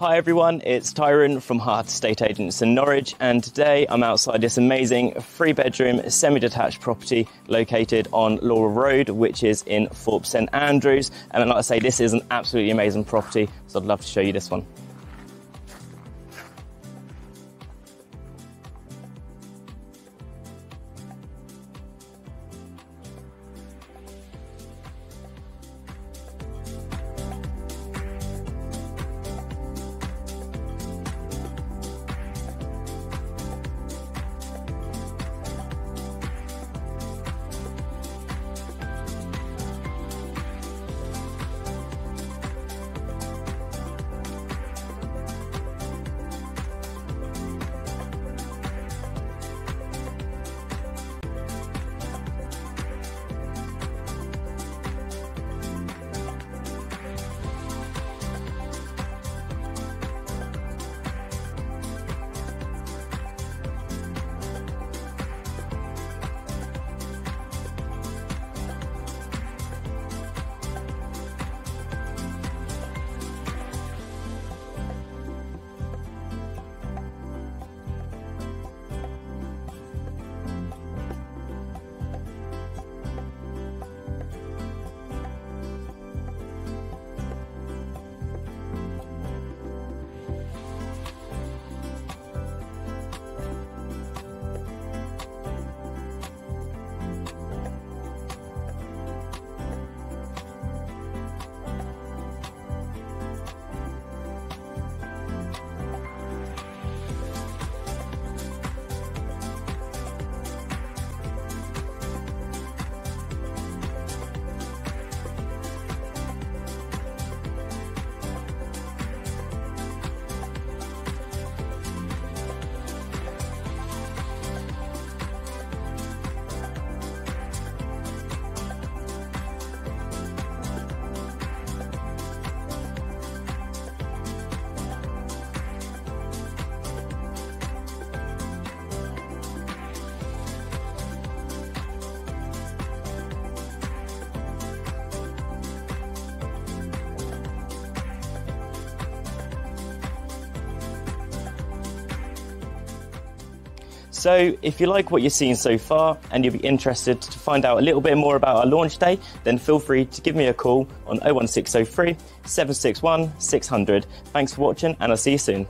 Hi everyone, it's Tyron from haart Estate Agents in Norwich, and today I'm outside this amazing three bedroom semi detached property located on Laurel Road, which is in Thorpe St Andrews. And like I say, this is an absolutely amazing property, so I'd love to show you this one. So, if you like what you're seeing so far and you'll be interested to find out a little bit more about our launch day, then feel free to give me a call on 01603 761 600. Thanks for watching, and I'll see you soon.